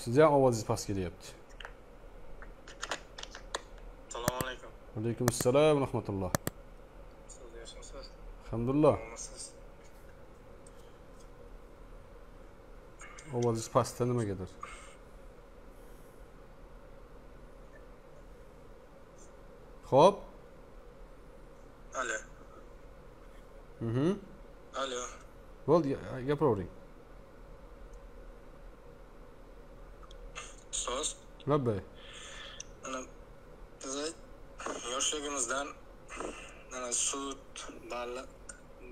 sizni ham ovozingiz past kelyapti. Assalomu alaykum. Alaykum assalom rahmatulloh. Siz yaxshimisiz alhamdulillah ovozingiz pastda nimagadir ho'p alo. Mhm. Alo. Bo'ldi ga- gapiravering ustoz labbay mana biz yoshligimizdan mana sut baliq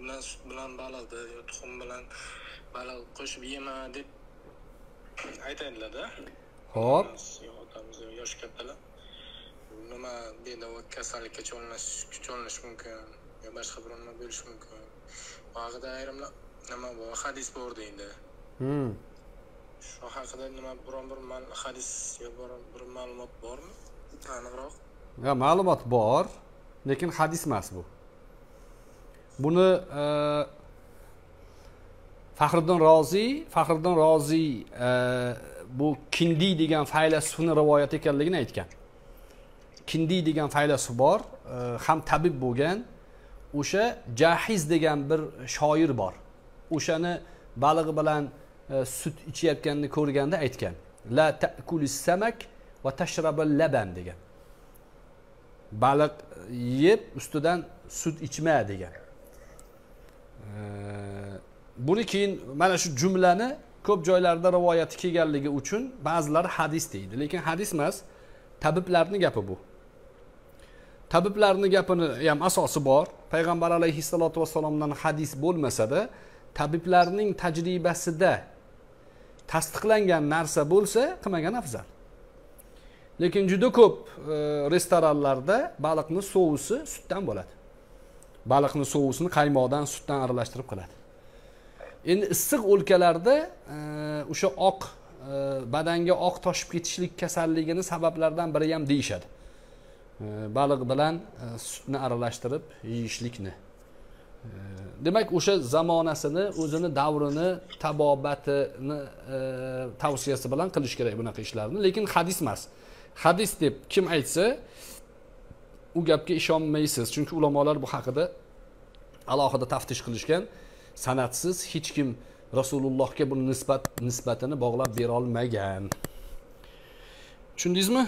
bilan sut bilan baliqni yo tuxum bilan baliq qo'shib yema deb aytadilarda ho'p. Otamiz yo yosh kattalar nima bedavo kasallikka chalinish mumkin yo boshqa bir nima bo'lishi mumkin bu haqida ayrimlar nima bor hadis bor deydi. Shu haqida nima biron bir hadis yo biron bir ma'lumot bormi? Aniqroq. Yo ma'lumot bor lekin hadis emas bu. Buni e, faxriddin roziy faxriddin roziy e, bu kindiy degan faylasufni rivoyati ekanligini aytgan. Kindiy degan faylasuf bor e, ham tabib bo'lgan o'sha jahiz degan bir shoir bor. O'shani balig'i bilan E, sut ichayotganini ko'rganda aytgan la takulis samak va tashrabal laban degan. Baliq yeb ustidan sut ichma degan. E, buni keyin mana shu jumlani ko'p joylarda rivoyati kelganligi uchun ba'zilari hadis deydi. Lekin hadis emas tabiblarni gapi bu. Tabiblarni gapini ham asosi bor. Payg'ambar alayhissalotu vassalomdan hadis bo'lmasada tabiblarning tajribasida tasdiqlangan narsa bo'lsa qilmagan afzal. Lekin juda ko'p e, restoranlarda baliqni sousi sutdan bo'ladi. Baliqni sousini qaymoqdan sutdan aralashtirib qiladi. Endi issiq o'lkalarda e, o'sha oq e, badanga oq toshib ketishlik kasalligini sabablaridan biri ham deyishadi. E, baliq bilan e, sutni aralashtirib yeyishlikni. Demak o'sha zamonasini o'zini davrini tabobatini e, tavsiyasi bilan qilish kerak bunaqa ishlarni. Lekin hadis emas. Hadis deb kim aytsa u gapga ishonmaysiz. Chunki ulamolar bu haqida alohida taftish qilishgan san'atsiz hech kim rasulullohga buni nisbat nisbatini bog'lab berolmagan tushundingizmi?